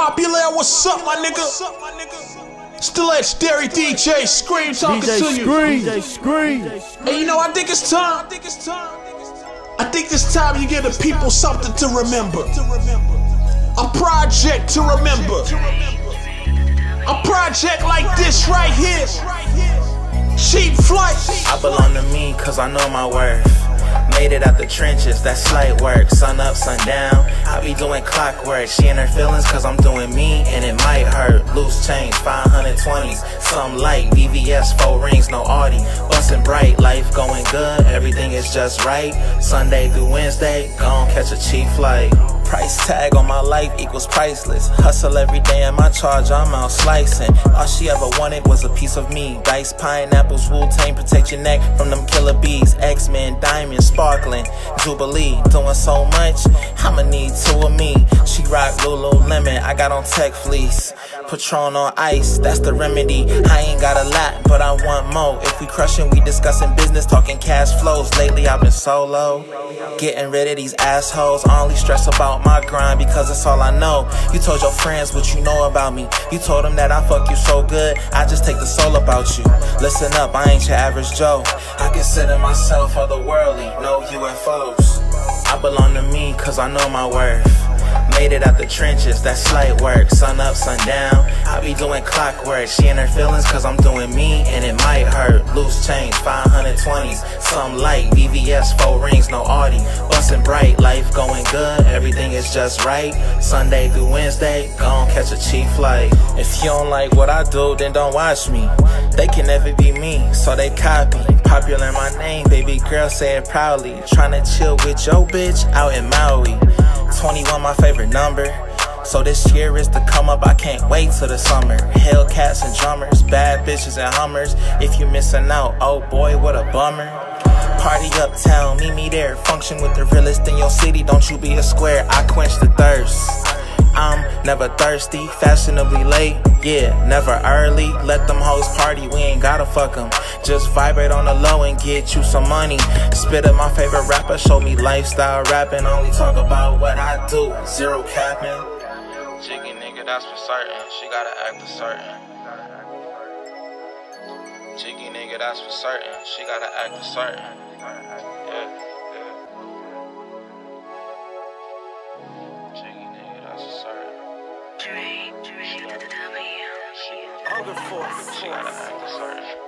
Populaire, what's up, my nigga? Still legendary DJ Scream talking DJ to you. Scream. DJ Scream. Hey, you know, I think it's time. I think it's time. I think it's time you give the people something to remember. A project to remember. A project like this right here. Cheap flight. I belong to me cause I know my worth. Made it out the trenches, that's slight work. Sun up, sun down. I be doing clockwork. She in her feelings cause I'm doing me and it might hurt. Loose change, 520s. Some light, VVS, four rings, no Audi. Bustin' bright, life going good, everything is just right. Sunday through Wednesday, gon' catch a cheap flight. Price tag on my life equals priceless. Hustle every day in my charge, I'm out slicing. All she ever wanted was a piece of me. Dice, pineapples, Wu Tang, protect your neck from them killer bees. X Men, diamonds, sparkling. Jubilee, doing so much, I'ma need two of me. She rock Lululemon, I got on tech fleece. Patron on ice, that's the remedy. I ain't got a lot, but I want more. If we crushing, we discussing business, talking cash flows. Lately I've been solo, getting rid of these assholes. Only stress about my grind because it's all I know. You told your friends what you know about me. You told them that I fuck you so good, I just take the soul about you. Listen up, I ain't your average Joe. I consider myself otherworldly, no UFOs. I belong to me cause I know my worth. Made it out the trenches, that's slight work. Sun up, sun down. I be doing clockwork. She in her feelings cause I'm doing me and it might hurt. Loose change, 520s. Some light, VVS, four rings, no Audi. Bustin' bright, life going good, everything is just right. Sunday through Wednesday, gon' catch a cheap flight. If you don't like what I do, then don't watch me. They can never be me, so they copy. Populaire in my name, baby girl say it proudly. Tryna chill with your bitch out in Maui. 21 my favorite number. So this year is to come up, I can't wait till the summer. Hellcats and drummers, bad bitches and hummers. If you missing out, oh boy, what a bummer. Party uptown, meet me there. Function with the realest in your city, don't you be a square. I quench the thirst. Never thirsty, fashionably late, yeah, never early. Let them hoes party, we ain't gotta fuck them. Just vibrate on the low and get you some money. Spit up my favorite rapper, show me lifestyle rapping. Only talk about what I do, zero capping. Jiggy nigga, that's for certain. She gotta act a certain. Jiggy nigga, that's for certain. She gotta act a certain. Dre, Dre to the W. She gotta act a certain.